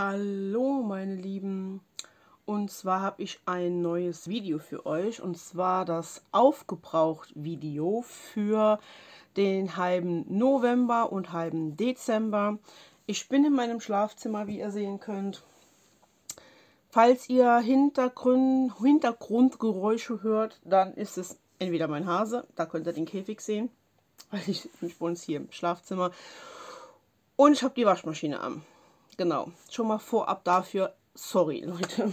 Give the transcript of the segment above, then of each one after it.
Hallo meine Lieben und zwar habe ich ein neues Video für euch und zwar das aufgebraucht Video für den halben November und halben Dezember. Ich bin in meinem Schlafzimmer, wie ihr sehen könnt. Falls ihr Hintergrund, Hintergrundgeräusche hört, dann ist es entweder mein Hase, da könnt ihr den Käfig sehen, weil ich, ich wohne hier im Schlafzimmer und ich habe die Waschmaschine an. Genau, schon mal vorab dafür, sorry Leute.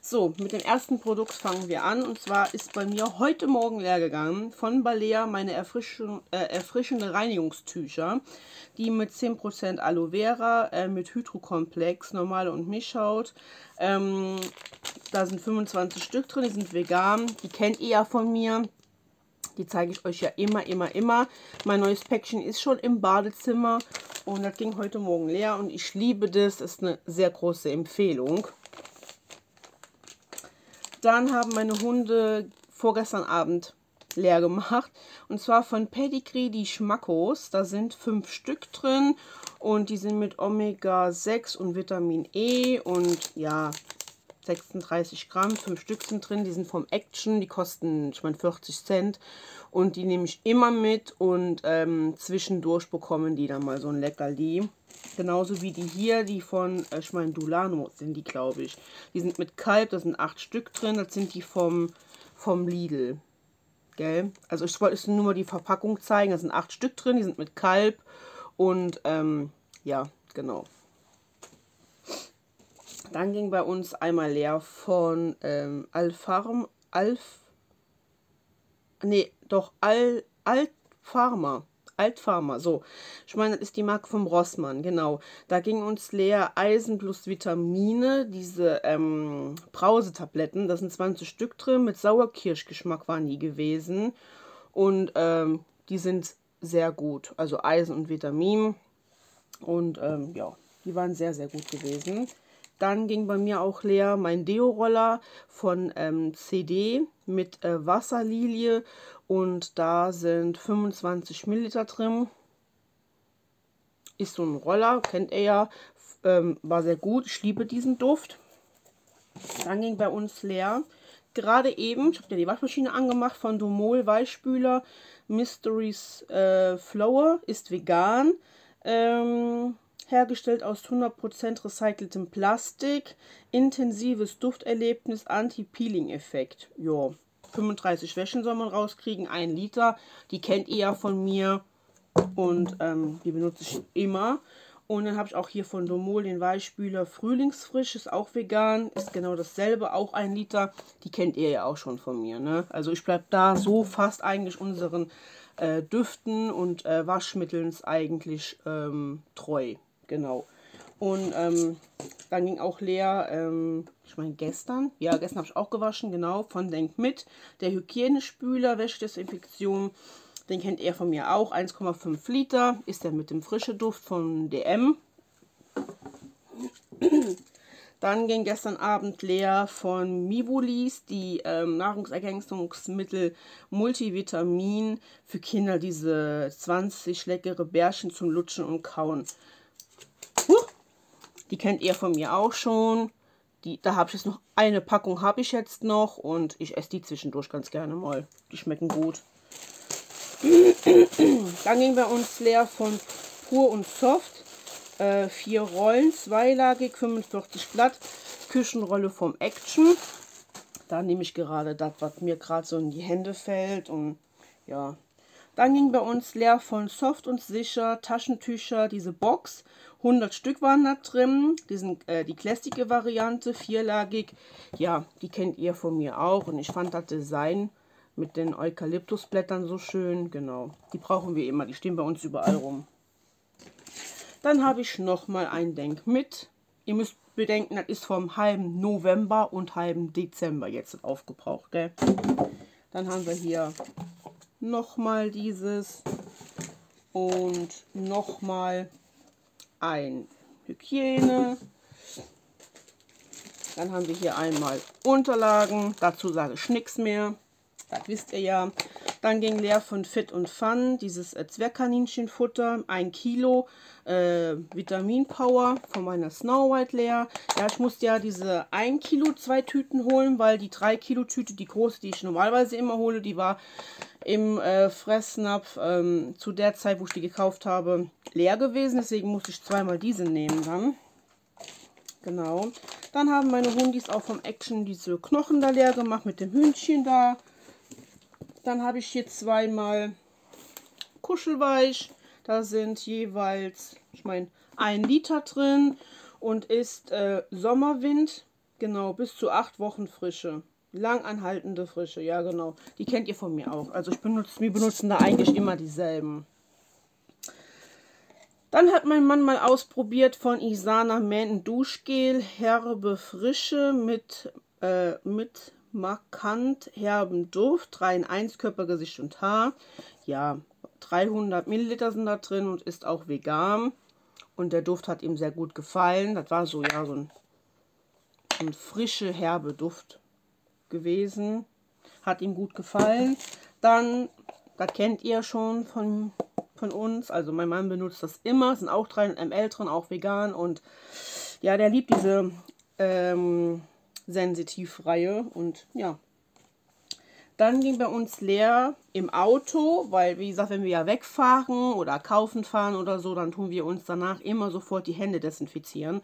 So, mit dem ersten Produkt fangen wir an. Und zwar ist bei mir heute Morgen leer gegangen von Balea meine erfrischende, äh, erfrischende Reinigungstücher. Die mit 10% Aloe Vera, äh, mit Hydrokomplex, normale und Mischhaut. Ähm, da sind 25 Stück drin, die sind vegan. Die kennt ihr ja von mir. Die zeige ich euch ja immer, immer, immer. Mein neues Päckchen ist schon im Badezimmer und das ging heute Morgen leer und ich liebe das. Das ist eine sehr große Empfehlung. Dann haben meine Hunde vorgestern Abend leer gemacht. Und zwar von Pedigree die Schmackos. Da sind fünf Stück drin und die sind mit Omega 6 und Vitamin E und ja, 36 Gramm, 5 Stück sind drin, die sind vom Action, die kosten, ich meine, 40 Cent und die nehme ich immer mit und ähm, zwischendurch bekommen die dann mal so ein Leckerli. Genauso wie die hier, die von, äh, ich meine, Dulano sind die, glaube ich. Die sind mit Kalb, da sind 8 Stück drin, das sind die vom, vom Lidl. Gell? Also ich wollte nur mal die Verpackung zeigen, da sind 8 Stück drin, die sind mit Kalb und ähm, ja, genau. Dann ging bei uns einmal leer von ähm, Alfarm, Alf, nee, doch Al, Altpharma. Altpharma, so. Ich meine, das ist die Marke vom Rossmann, genau. Da ging uns leer Eisen plus Vitamine, diese ähm, Brausetabletten, da sind 20 Stück drin, mit Sauerkirschgeschmack waren die gewesen. Und ähm, die sind sehr gut, also Eisen und Vitamin. Und ähm, ja, die waren sehr, sehr gut gewesen. Dann ging bei mir auch leer mein Deo-Roller von ähm, CD mit äh, Wasserlilie und da sind 25 Milliliter drin. Ist so ein Roller, kennt ihr ja, ähm, war sehr gut. Ich liebe diesen Duft. Dann ging bei uns leer. Gerade eben, ich habe ja die Waschmaschine angemacht von Domol Weichspüler Mysteries äh, Flower, ist vegan. Ähm, hergestellt aus 100% recyceltem Plastik, intensives Dufterlebnis, Anti-Peeling-Effekt. Jo, 35 Wäschen soll man rauskriegen, 1 Liter. Die kennt ihr ja von mir und ähm, die benutze ich immer. Und dann habe ich auch hier von Domol den Weichspüler Frühlingsfrisch, ist auch vegan, ist genau dasselbe, auch ein Liter. Die kennt ihr ja auch schon von mir. Ne? Also ich bleibe da so fast eigentlich unseren äh, Düften und äh, Waschmitteln eigentlich ähm, treu. Genau. Und ähm, dann ging auch leer, ähm, ich meine gestern, ja gestern habe ich auch gewaschen, genau, von Denk mit. Der Hygienespüler, Wäschedesinfektion, den kennt ihr von mir auch, 1,5 Liter, ist der mit dem frische Duft von DM. Dann ging gestern Abend leer von Mivolis die ähm, Nahrungsergänzungsmittel Multivitamin für Kinder, diese 20 leckere Bärchen zum Lutschen und Kauen. Die kennt ihr von mir auch schon. Die, da habe ich jetzt noch eine Packung habe ich jetzt noch und ich esse die zwischendurch ganz gerne mal. Die schmecken gut. Dann ging bei uns leer von Pur und Soft. Äh, vier Rollen, zweilagig, 45 Blatt. Küchenrolle vom Action. Da nehme ich gerade das, was mir gerade so in die Hände fällt. Und ja, dann ging bei uns leer von Soft und Sicher Taschentücher, diese Box. 100 Stück waren da drin. Die, sind, äh, die klassische Variante, vierlagig. Ja, die kennt ihr von mir auch. Und ich fand das Design mit den Eukalyptusblättern so schön. Genau, die brauchen wir immer. Die stehen bei uns überall rum. Dann habe ich nochmal ein Denk mit. Ihr müsst bedenken, das ist vom halben November und halben Dezember jetzt aufgebraucht. Gell? Dann haben wir hier nochmal dieses und nochmal ein Hygiene. Dann haben wir hier einmal Unterlagen. Dazu sage ich nichts mehr. Das wisst ihr ja. Dann ging leer von Fit und Fun dieses Zwergkaninchenfutter, ein Kilo äh, Vitamin Power von meiner Snow White leer. Ja, ich musste ja diese 1 Kilo zwei Tüten holen, weil die 3 Kilo Tüte, die große, die ich normalerweise immer hole, die war im äh, Fressnapf ähm, zu der Zeit, wo ich die gekauft habe, leer gewesen. Deswegen musste ich zweimal diese nehmen dann. Genau. Dann haben meine Hundis auch vom Action diese Knochen da leer gemacht mit dem Hühnchen da. Dann habe ich hier zweimal Kuschelweich. Da sind jeweils, ich meine, ein Liter drin und ist äh, Sommerwind. Genau, bis zu acht Wochen Frische. Langanhaltende Frische, ja genau. Die kennt ihr von mir auch. Also ich benutze, wir benutzen da eigentlich immer dieselben. Dann hat mein Mann mal ausprobiert von Isana Man Duschgel Herbe Frische mit, äh, mit markant herben Duft. 3 in 1 Körper, Gesicht und Haar. Ja, 300 Milliliter sind da drin und ist auch vegan. Und der Duft hat ihm sehr gut gefallen. Das war so, ja, so ein, ein frische, herbe Duft gewesen. Hat ihm gut gefallen. Dann, da kennt ihr schon von, von uns. Also mein Mann benutzt das immer. Sind auch 300 ml drin, auch vegan. Und ja, der liebt diese ähm, Sensitivreihe. Und ja, dann ging bei uns leer im Auto, weil wie gesagt, wenn wir ja wegfahren oder kaufen fahren oder so, dann tun wir uns danach immer sofort die Hände desinfizieren.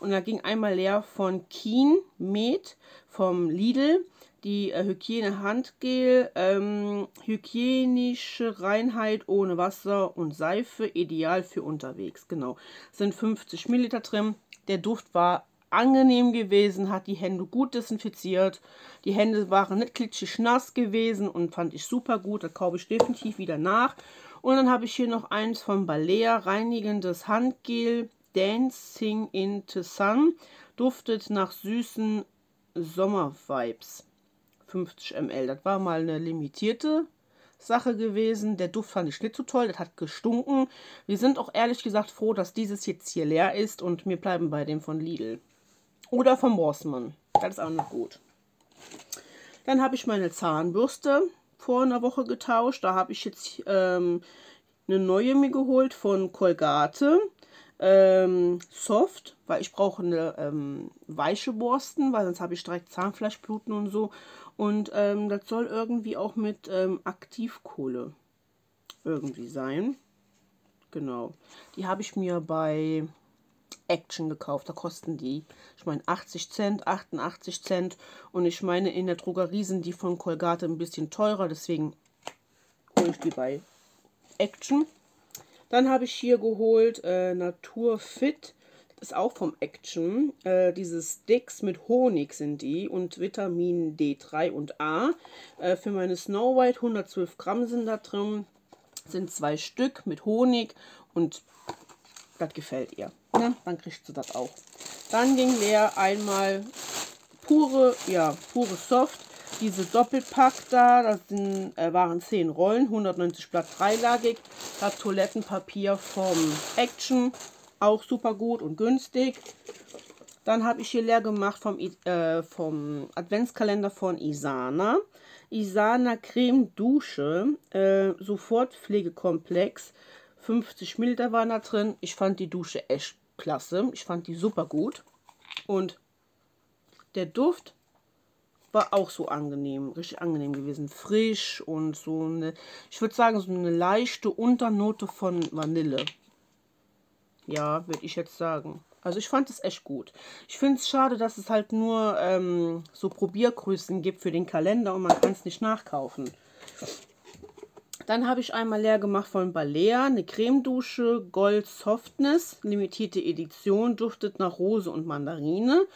Und da ging einmal leer von Keen Med vom Lidl die äh, Hygiene Handgel, ähm, hygienische Reinheit ohne Wasser und Seife, ideal für unterwegs. Genau, sind 50 Milliliter drin. Der Duft war angenehm gewesen, hat die Hände gut desinfiziert. Die Hände waren nicht klitschig nass gewesen und fand ich super gut. Das kaufe ich definitiv wieder nach. Und dann habe ich hier noch eins von Balea, reinigendes Handgel, Dancing into Sun. Duftet nach süßen Sommervibes. 50 ml. Das war mal eine limitierte Sache gewesen. Der Duft fand ich nicht so toll, das hat gestunken. Wir sind auch ehrlich gesagt froh, dass dieses jetzt hier leer ist und wir bleiben bei dem von Lidl. Oder vom Rossmann. Das ist auch noch gut. Dann habe ich meine Zahnbürste vor einer Woche getauscht. Da habe ich jetzt ähm, eine neue mir geholt von Colgate. Ähm, soft, weil ich brauche eine ähm, weiche Borsten, weil sonst habe ich direkt Zahnfleischbluten und so. Und ähm, das soll irgendwie auch mit ähm, Aktivkohle irgendwie sein. Genau. Die habe ich mir bei Action gekauft. Da kosten die, ich meine, 80 Cent, 88 Cent. Und ich meine, in der Drogerie sind die von Colgate ein bisschen teurer. Deswegen hole ich die bei Action. Dann habe ich hier geholt äh, Naturfit. Das ist auch vom Action. Äh, diese Sticks mit Honig sind die und Vitamin D3 und A. Äh, für meine Snow White 112 Gramm sind da drin. Sind zwei Stück mit Honig und das gefällt ihr. Ne? Dann kriegt sie das auch. Dann ging leer einmal pure, ja, pure Soft. Diese Doppelpack da, das sind, äh, waren 10 Rollen, 190 Blatt dreilagig. Das Toilettenpapier vom Action, auch super gut und günstig. Dann habe ich hier leer gemacht vom, äh, vom Adventskalender von Isana. Isana Creme Dusche, äh, Sofortpflegekomplex. 50 Milliliter waren da drin. Ich fand die Dusche echt klasse. Ich fand die super gut. Und der Duft war auch so angenehm, richtig angenehm gewesen. Frisch und so eine, ich würde sagen, so eine leichte Unternote von Vanille. Ja, würde ich jetzt sagen. Also ich fand es echt gut. Ich finde es schade, dass es halt nur ähm, so Probiergrößen gibt für den Kalender und man kann es nicht nachkaufen. Dann habe ich einmal leer gemacht von Balea, eine Cremedusche Gold Softness, limitierte Edition, duftet nach Rose und Mandarine.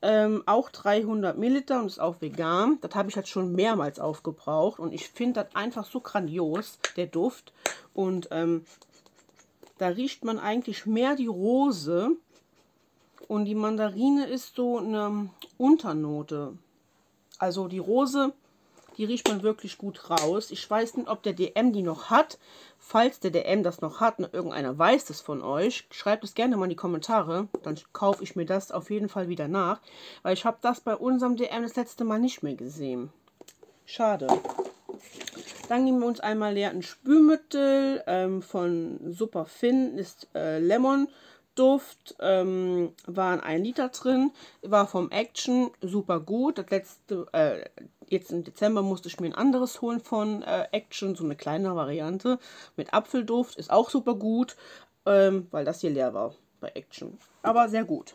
Ähm, auch 300 Milliliter und ist auch vegan. Das habe ich jetzt schon mehrmals aufgebraucht und ich finde das einfach so grandios, der Duft. Und ähm, da riecht man eigentlich mehr die Rose und die Mandarine ist so eine Unternote. Also die Rose die riecht man wirklich gut raus. Ich weiß nicht, ob der DM die noch hat. Falls der DM das noch hat und irgendeiner weiß das von euch, schreibt es gerne mal in die Kommentare. Dann kaufe ich mir das auf jeden Fall wieder nach. Weil ich habe das bei unserem DM das letzte Mal nicht mehr gesehen. Schade. Dann geben wir uns einmal leer ein Spülmittel ähm, von Super Fin, ist äh, Lemon Duft, ähm, waren ein Liter drin, war vom Action super gut. Das letzte, äh, jetzt im Dezember musste ich mir ein anderes holen von äh, Action, so eine kleine Variante mit Apfelduft, ist auch super gut, ähm, weil das hier leer war bei Action. Aber sehr gut.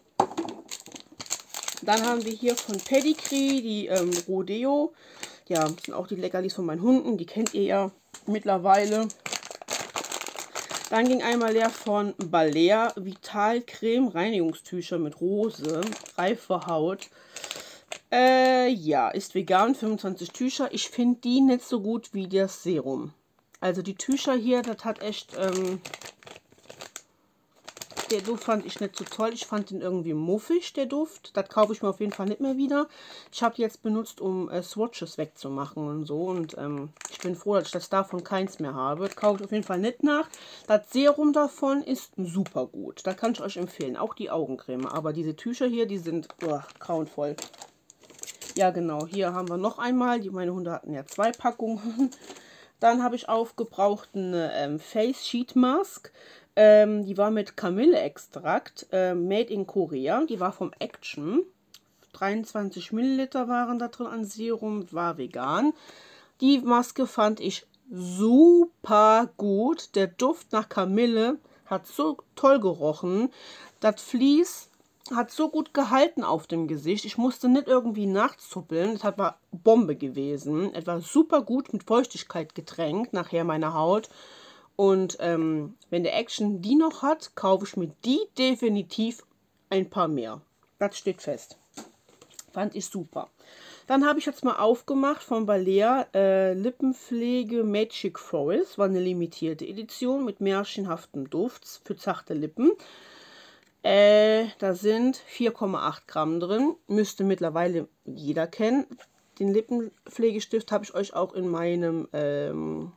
Dann haben wir hier von Pedigree die ähm, Rodeo. Ja, sind auch die Leckerlis von meinen Hunden. Die kennt ihr ja mittlerweile. Dann ging einmal leer von Balea Vital Creme Reinigungstücher mit Rose. Reife Haut. Äh, ja, ist vegan, 25 Tücher. Ich finde die nicht so gut wie das Serum. Also die Tücher hier, das hat echt ähm, der Duft fand ich nicht so toll. Ich fand den irgendwie muffig, der Duft. Das kaufe ich mir auf jeden Fall nicht mehr wieder. Ich habe jetzt benutzt, um äh, Swatches wegzumachen und so. Und ähm, ich bin froh, dass ich das davon keins mehr habe. Das kaufe ich auf jeden Fall nicht nach. Das Serum davon ist super gut. Da kann ich euch empfehlen. Auch die Augencreme. Aber diese Tücher hier, die sind oh, grauenvoll. Ja, genau. Hier haben wir noch einmal. Die, meine Hunde hatten ja zwei Packungen. Dann habe ich aufgebraucht eine ähm, Face Sheet Mask. Ähm, die war mit Kamilleextrakt, äh, made in Korea. Die war vom Action. 23 Milliliter waren da drin an Serum, war vegan. Die Maske fand ich super gut. Der Duft nach Kamille hat so toll gerochen. Das Vlies hat so gut gehalten auf dem Gesicht. Ich musste nicht irgendwie nachzuppeln. Das war Bombe gewesen. Etwas super gut mit Feuchtigkeit getränkt, nachher meine Haut. Und ähm, wenn der Action die noch hat, kaufe ich mir die definitiv ein paar mehr. Das steht fest. Fand ich super. Dann habe ich jetzt mal aufgemacht von Balea äh, Lippenpflege Magic Forest. War eine limitierte Edition mit märchenhaftem Duft für zarte Lippen. Äh, da sind 4,8 Gramm drin. Müsste mittlerweile jeder kennen. Den Lippenpflegestift habe ich euch auch in meinem ähm,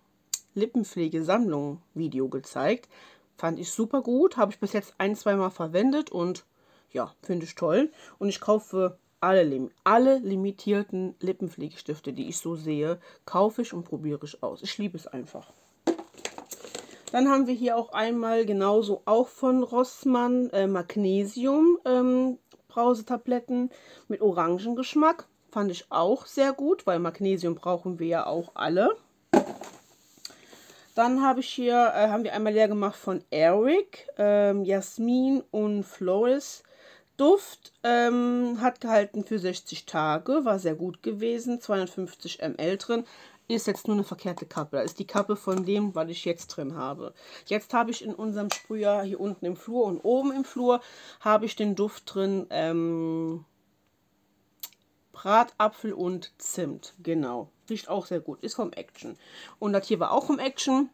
Lippenpflegesammlung Video gezeigt. Fand ich super gut, habe ich bis jetzt ein, zwei Mal verwendet und ja, finde ich toll. Und ich kaufe alle, alle limitierten Lippenpflegestifte, die ich so sehe, kaufe ich und probiere ich aus. Ich liebe es einfach. Dann haben wir hier auch einmal genauso auch von Rossmann äh, Magnesium ähm, Brausetabletten mit Orangengeschmack. Fand ich auch sehr gut, weil Magnesium brauchen wir ja auch alle. Dann habe ich hier, äh, haben wir einmal leer gemacht von Eric, ähm, Jasmin und Floris. Duft ähm, hat gehalten für 60 Tage, war sehr gut gewesen, 250 ml drin. Ist jetzt nur eine verkehrte Kappe. Da ist die Kappe von dem, was ich jetzt drin habe. Jetzt habe ich in unserem Sprüher hier unten im Flur und oben im Flur habe ich den Duft drin, ähm, Bratapfel und Zimt. Genau. Riecht auch sehr gut. Ist vom Action. Und das hier war auch vom Action.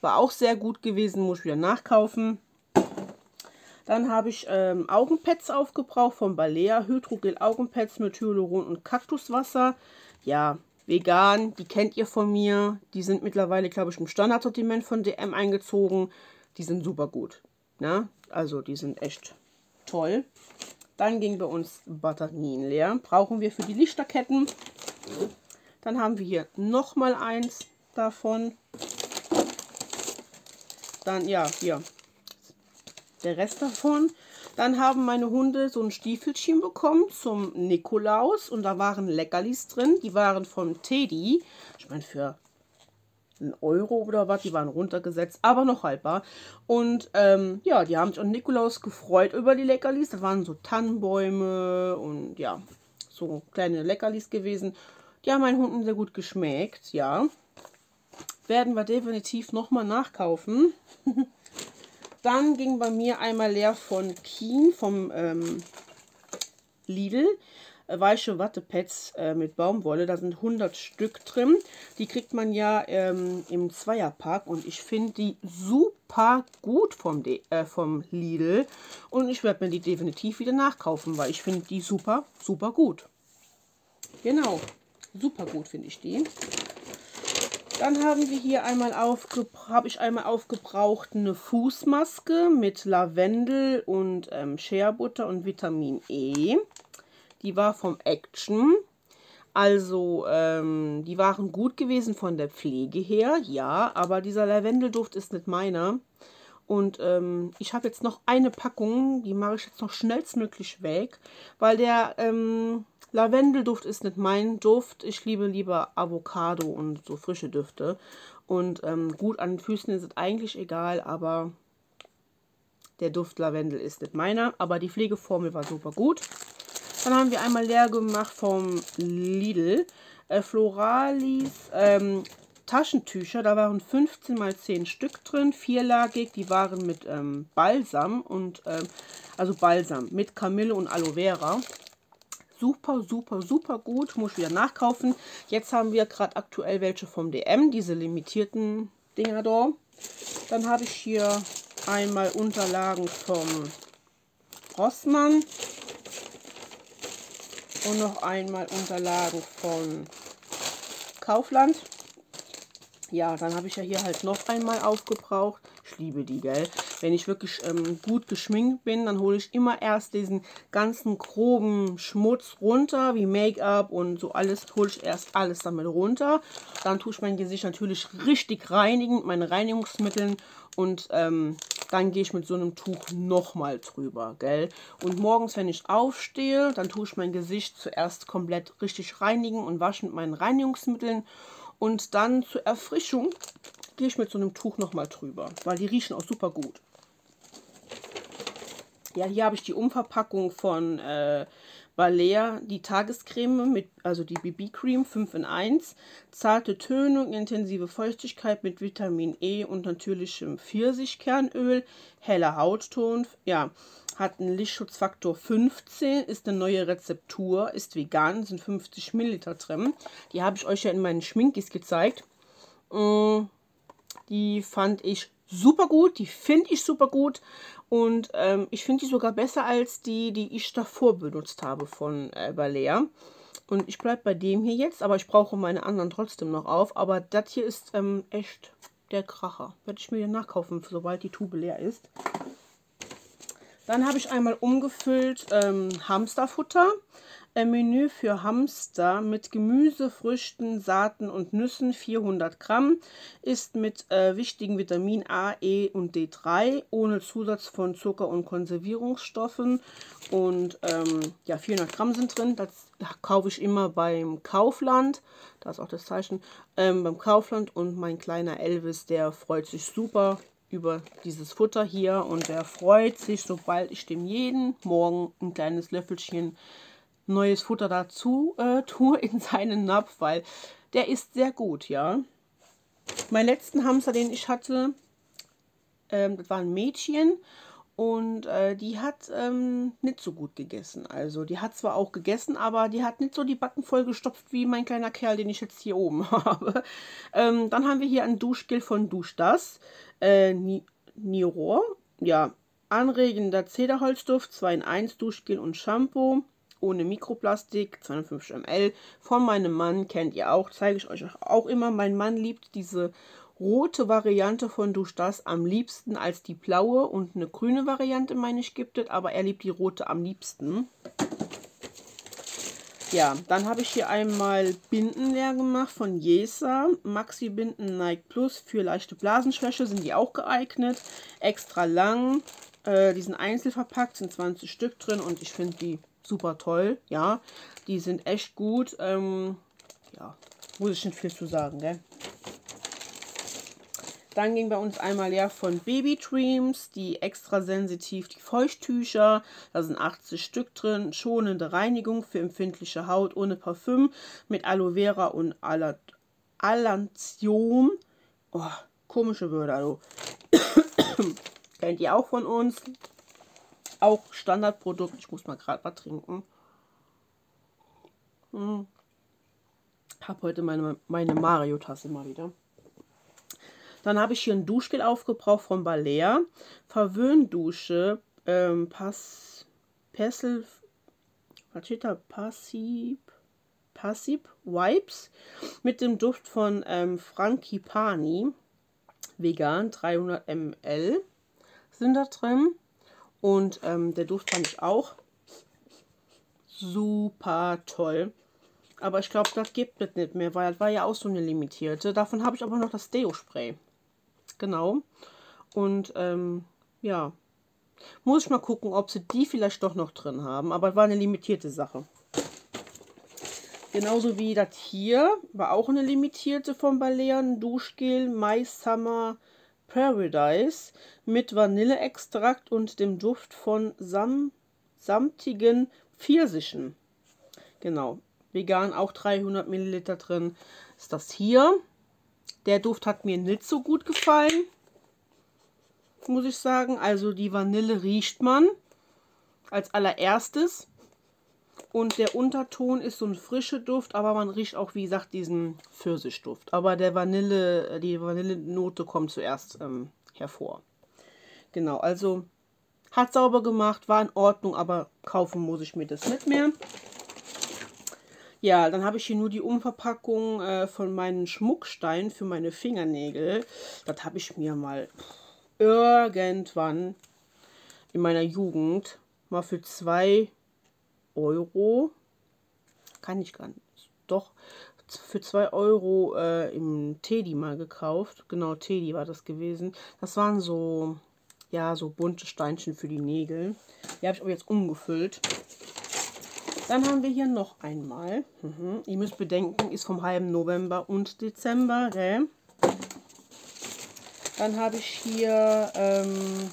War auch sehr gut gewesen. Muss ich wieder nachkaufen. Dann habe ich ähm, Augenpads aufgebraucht von Balea. Hydrogel Augenpads mit Hyaluron und Kaktuswasser. Ja, vegan. Die kennt ihr von mir. Die sind mittlerweile, glaube ich, im Standardsortiment von DM eingezogen. Die sind super gut. Na? Also die sind echt toll. Dann ging bei uns Batterien leer. Brauchen wir für die Lichterketten. Dann haben wir hier nochmal eins davon. Dann, ja, hier der Rest davon. Dann haben meine Hunde so ein Stiefelchen bekommen zum Nikolaus. Und da waren Leckerlis drin. Die waren von Teddy. Ich meine, für ein Euro oder was, die waren runtergesetzt, aber noch haltbar. Und ähm, ja, die haben sich an Nikolaus gefreut über die Leckerlis. Da waren so Tannenbäume und ja, so kleine Leckerlis gewesen. Die haben meinen Hunden sehr gut geschmeckt, ja. Werden wir definitiv nochmal nachkaufen. Dann ging bei mir einmal leer von Keen, vom ähm, Lidl weiche Wattepads äh, mit Baumwolle. Da sind 100 Stück drin. Die kriegt man ja ähm, im Zweierpack und ich finde die super gut vom, De äh, vom Lidl. Und ich werde mir die definitiv wieder nachkaufen, weil ich finde die super, super gut. Genau, super gut finde ich die. Dann haben wir hier einmal habe ich einmal aufgebraucht eine Fußmaske mit Lavendel und ähm, Shea Butter und Vitamin E. Die war vom Action. Also, ähm, die waren gut gewesen von der Pflege her, ja, aber dieser Lavendelduft ist nicht meiner. Und ähm, ich habe jetzt noch eine Packung, die mache ich jetzt noch schnellstmöglich weg, weil der ähm, Lavendelduft ist nicht mein Duft. Ich liebe lieber Avocado und so frische Düfte. Und ähm, gut an den Füßen ist es eigentlich egal, aber der Duft Lavendel ist nicht meiner. Aber die Pflegeformel war super gut. Dann haben wir einmal leer gemacht vom Lidl. Äh, Floralis ähm, Taschentücher. Da waren 15 mal 10 Stück drin, vierlagig. Die waren mit ähm, Balsam und ähm, also Balsam mit Kamille und Aloe Vera. Super, super, super gut. Muss ich wieder nachkaufen. Jetzt haben wir gerade aktuell welche vom DM, diese limitierten Dinger da. Dann habe ich hier einmal Unterlagen vom Rossmann und noch einmal Unterlagen von Kaufland. Ja, dann habe ich ja hier halt noch einmal aufgebraucht. Ich liebe die, gell? Wenn ich wirklich ähm, gut geschminkt bin, dann hole ich immer erst diesen ganzen groben Schmutz runter, wie Make-up und so alles, hole ich erst alles damit runter. Dann tue ich mein Gesicht natürlich richtig reinigen mit meinen Reinigungsmitteln und ähm, dann gehe ich mit so einem Tuch nochmal drüber, gell? Und morgens, wenn ich aufstehe, dann tue ich mein Gesicht zuerst komplett richtig reinigen und waschen mit meinen Reinigungsmitteln und dann zur Erfrischung gehe ich mit so einem Tuch nochmal drüber, weil die riechen auch super gut. Ja, hier habe ich die Umverpackung von äh, Balea, die Tagescreme, mit, also die BB-Cream 5 in 1. Zarte Tönung, intensive Feuchtigkeit mit Vitamin E und natürlichem Pfirsichkernöl. Heller Hautton, ja, hat einen Lichtschutzfaktor 15, ist eine neue Rezeptur, ist vegan, sind 50 Milliliter drin. Die habe ich euch ja in meinen Schminkis gezeigt. Mm, die fand ich super gut, die finde ich super gut und ähm, ich finde die sogar besser als die, die ich davor benutzt habe von äh, Balea. Und ich bleibe bei dem hier jetzt, aber ich brauche meine anderen trotzdem noch auf. Aber das hier ist ähm, echt der Kracher. Werde ich mir nachkaufen, sobald die Tube leer ist. Dann habe ich einmal umgefüllt ähm, Hamsterfutter. Ein Menü für Hamster mit Gemüse, Früchten, Saaten und Nüssen 400 Gramm. Ist mit äh, wichtigen Vitaminen A, E und D3 ohne Zusatz von Zucker und Konservierungsstoffen. Und ähm, ja, 400 Gramm sind drin. Das kaufe ich immer beim Kaufland. Da ist auch das Zeichen. Ähm, beim Kaufland und mein kleiner Elvis, der freut sich super über dieses Futter hier und er freut sich, sobald ich dem jeden Morgen ein kleines Löffelchen neues Futter dazu äh, tue in seinen Napf, weil der ist sehr gut, ja. Mein letzten Hamster, den ich hatte, ähm, das war ein Mädchen und äh, die hat ähm, nicht so gut gegessen. Also die hat zwar auch gegessen, aber die hat nicht so die Backen voll gestopft wie mein kleiner Kerl, den ich jetzt hier oben habe. Ähm, dann haben wir hier ein Duschgel von Dusch Das. Äh, Niror. Ja, anregender Zederholzduft, 2 in 1 Duschgel und Shampoo. Ohne Mikroplastik, 250 ml. Von meinem Mann kennt ihr auch, zeige ich euch auch immer. Mein Mann liebt diese rote Variante von Dusch das am liebsten als die blaue und eine grüne Variante, meine ich, gibt es, aber er liebt die rote am liebsten. Ja, dann habe ich hier einmal Binden leer gemacht von Jesa. Maxi Binden Nike Plus für leichte Blasenschwäche sind die auch geeignet. Extra lang. Äh, die sind einzeln verpackt, sind 20 Stück drin und ich finde die super toll. Ja, die sind echt gut. Ähm, ja, muss ich nicht viel zu sagen, gell? Dann ging bei uns einmal leer von Baby Dreams, die extra sensitiv die Feuchttücher. Da sind 80 Stück drin. Schonende Reinigung für empfindliche Haut ohne Parfüm mit Aloe Vera und Alantium. Oh, komische Wörter, also. Kennt ihr auch von uns. Auch Standardprodukt. Ich muss mal gerade was trinken. Hm. Habe heute meine, meine Mario-Tasse mal wieder. Dann habe ich hier ein Duschgel aufgebraucht von Balea. Verwöhndusche. Ähm, Pass, Pessel, was steht da? Passiv, Passiv Wipes mit dem Duft von ähm, Frankipani. Vegan, 300 ml sind da drin. Und ähm, der Duft fand ich auch super toll. Aber ich glaube, das gibt es nicht mehr, weil das war ja auch so eine limitierte. Davon habe ich aber noch das Deo-Spray. Genau. Und ähm, ja, muss ich mal gucken, ob sie die vielleicht doch noch drin haben. Aber war eine limitierte Sache. Genauso wie das hier war auch eine limitierte von Balearen Duschgel My Summer Paradise mit Vanilleextrakt und dem Duft von Sam samtigen Pfirsichen. Genau, vegan auch 300 Milliliter drin. Ist das hier. Der Duft hat mir nicht so gut gefallen, muss ich sagen. Also die Vanille riecht man als allererstes. Und der Unterton ist so ein frischer Duft, aber man riecht auch, wie gesagt, diesen Pfirsichduft. Aber der Vanille, die Vanillenote kommt zuerst ähm, hervor. Genau, also hat sauber gemacht, war in Ordnung, aber kaufen muss ich mir das nicht mehr. Ja, dann habe ich hier nur die Umverpackung äh, von meinen Schmucksteinen für meine Fingernägel. Das habe ich mir mal irgendwann in meiner Jugend mal für 2 Euro, kann ich gar nicht, doch, für 2 Euro äh, im Teddy mal gekauft. Genau, Teddy war das gewesen. Das waren so, ja, so bunte Steinchen für die Nägel. Die habe ich aber jetzt umgefüllt. Dann haben wir hier noch einmal. Mhm. Ihr müsst bedenken, ist vom halben November und Dezember. Gell? Dann habe ich hier ähm,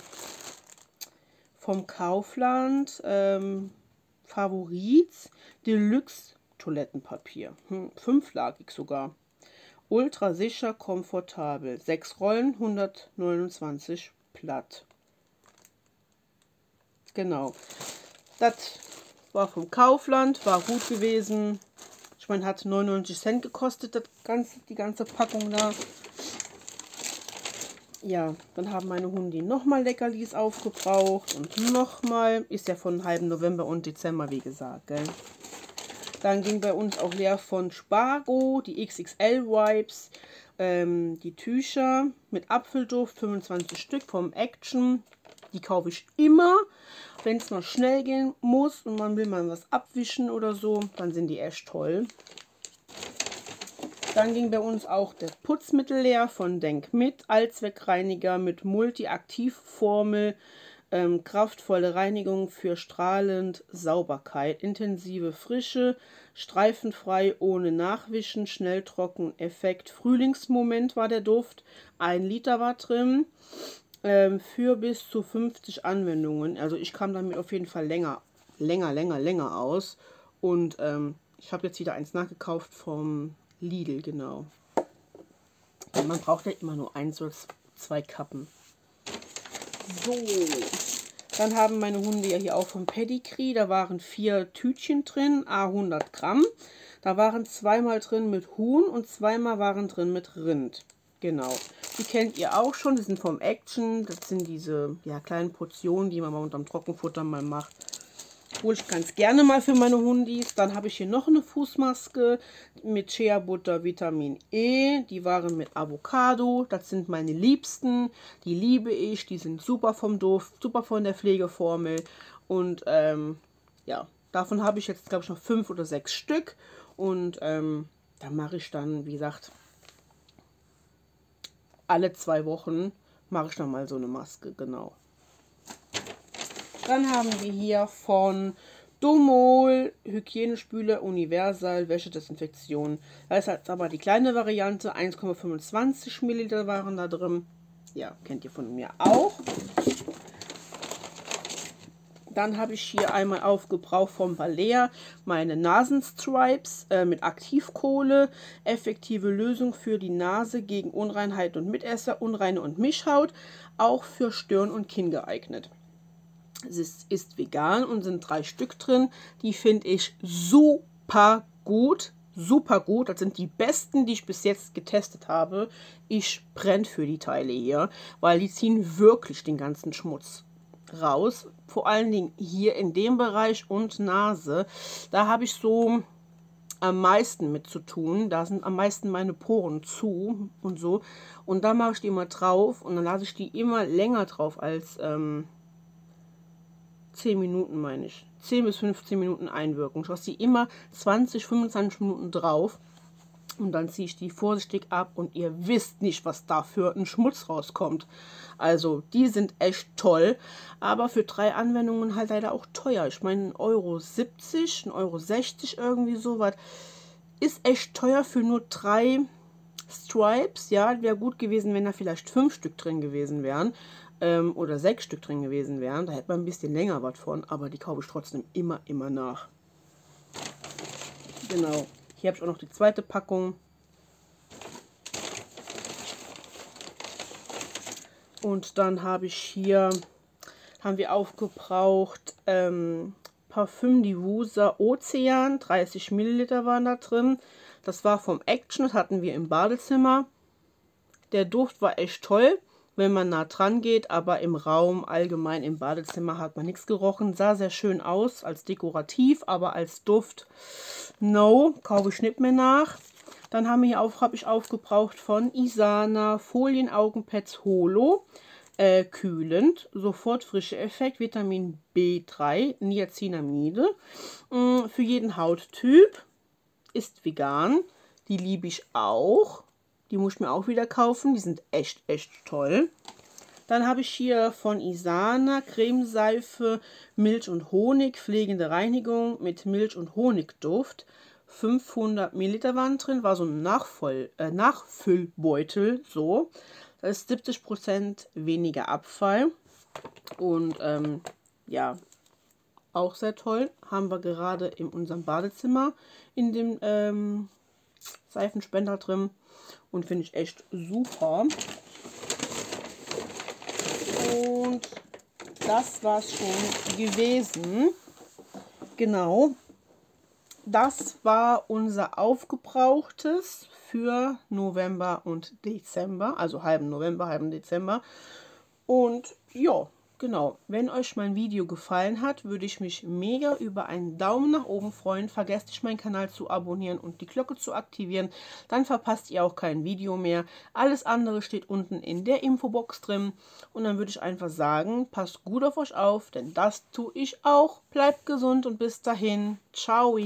vom Kaufland ähm, Favorit Deluxe Toilettenpapier. Hm, fünflagig sogar. Ultra sicher, komfortabel. Sechs Rollen, 129 Platt. Genau. Das war vom Kaufland, war gut gewesen. Ich meine, hat 99 Cent gekostet, das ganze, die ganze Packung da. Ja, dann haben meine Hunde nochmal Leckerlis aufgebraucht und nochmal. Ist ja von halben November und Dezember, wie gesagt, gell? Dann ging bei uns auch leer von Spargo, die XXL Wipes, ähm, die Tücher mit Apfelduft, 25 Stück vom Action. Die kaufe ich immer. Wenn es mal schnell gehen muss und man will mal was abwischen oder so, dann sind die echt toll. Dann ging bei uns auch der Putzmittel leer von Denk mit. Allzweckreiniger mit Multi-Aktivformel. Ähm, kraftvolle Reinigung für strahlend Sauberkeit. Intensive Frische. Streifenfrei ohne Nachwischen. Schnell trocken Effekt. Frühlingsmoment war der Duft. Ein Liter war drin ähm, für bis zu 50 Anwendungen. Also ich kam damit auf jeden Fall länger, länger, länger, länger aus. Und ähm, ich habe jetzt wieder eins nachgekauft vom Lidl, genau. Und man braucht ja immer nur eins oder zwei Kappen. So, dann haben meine Hunde ja hier auch vom Pedigree. Da waren vier Tütchen drin, a 100 Gramm. Da waren zweimal drin mit Huhn und zweimal waren drin mit Rind. Genau. Die kennt ihr auch schon. Die sind vom Action. Das sind diese ja, kleinen Portionen, die man mal unterm Trockenfutter mal macht. Hole ich ganz gerne mal für meine Hundis. Dann habe ich hier noch eine Fußmaske mit Shea Butter Vitamin E. Die waren mit Avocado. Das sind meine Liebsten. Die liebe ich. Die sind super vom Duft, super von der Pflegeformel. Und ähm, ja, davon habe ich jetzt, glaube ich, noch fünf oder sechs Stück. Und ähm, da mache ich dann, wie gesagt, alle zwei Wochen mache ich dann mal so eine Maske, genau. Dann haben wir hier von Domol Hygienespüle Universal Wäschedesinfektion. Da ist jetzt aber die kleine Variante, 1,25 Milliliter waren da drin. Ja, kennt ihr von mir auch. Dann habe ich hier einmal aufgebraucht vom Balea meine Nasenstripes äh, mit Aktivkohle. Effektive Lösung für die Nase gegen Unreinheit und Mitesser, Unreine und Mischhaut. Auch für Stirn und Kinn geeignet. Es ist, ist vegan und sind drei Stück drin. Die finde ich super gut super gut. Das sind die besten, die ich bis jetzt getestet habe. Ich brenne für die Teile hier, weil die ziehen wirklich den ganzen Schmutz raus. Vor allen Dingen hier in dem Bereich und Nase. Da habe ich so am meisten mit zu tun. Da sind am meisten meine Poren zu und so. Und da mache ich die immer drauf und dann lasse ich die immer länger drauf als ähm, 10 Minuten, meine ich. 10 bis 15 Minuten einwirken. Ich lasse die immer 20, 25 Minuten drauf. Und dann ziehe ich die vorsichtig ab und ihr wisst nicht, was da für ein Schmutz rauskommt. Also, die sind echt toll, aber für drei Anwendungen halt leider auch teuer. Ich meine, 1,70 Euro, 1,60 Euro irgendwie sowas. Ist echt teuer für nur drei Stripes. Ja, wäre gut gewesen, wenn da vielleicht fünf Stück drin gewesen wären. Ähm, oder sechs Stück drin gewesen wären. Da hätte man ein bisschen länger was von, aber die kaufe ich trotzdem immer, immer nach. Genau. Hier habe ich auch noch die zweite Packung. Und dann habe ich hier, haben wir aufgebraucht, ähm, Parfüm Diffuser Ozean, 30 Milliliter waren da drin. Das war vom Action, das hatten wir im Badezimmer. Der Duft war echt toll, wenn man nah dran geht, aber im Raum, allgemein im Badezimmer hat man nichts gerochen. Sah sehr schön aus, als dekorativ, aber als Duft, no, kaufe ich nicht mehr nach. Dann haben wir hier auch, habe ich aufgebraucht von Isana Folienaugenpads Holo. Äh, kühlend, sofort frische Effekt, Vitamin B3, Niacinamide. Mm, für jeden Hauttyp. Ist vegan. Die liebe ich auch. Die muss ich mir auch wieder kaufen. Die sind echt, echt toll. Dann habe ich hier von Isana Cremeseife Milch und Honig, pflegende Reinigung mit Milch- und Honigduft. 500 Milliliter waren drin, war so ein Nachvoll, äh, Nachfüllbeutel, so. Da ist 70 Prozent weniger Abfall. Und ähm, ja, auch sehr toll. Haben wir gerade in unserem Badezimmer in dem ähm, Seifenspender drin. Und finde ich echt super. Und das war es schon gewesen. Genau das war unser aufgebrauchtes für November und Dezember, also halben November, halben Dezember. Und ja, Genau, wenn euch mein Video gefallen hat, würde ich mich mega über einen Daumen nach oben freuen. Vergesst nicht, meinen Kanal zu abonnieren und die Glocke zu aktivieren. Dann verpasst ihr auch kein Video mehr. Alles andere steht unten in der Infobox drin. Und dann würde ich einfach sagen, passt gut auf euch auf, denn das tue ich auch. Bleibt gesund und bis dahin. Ciao.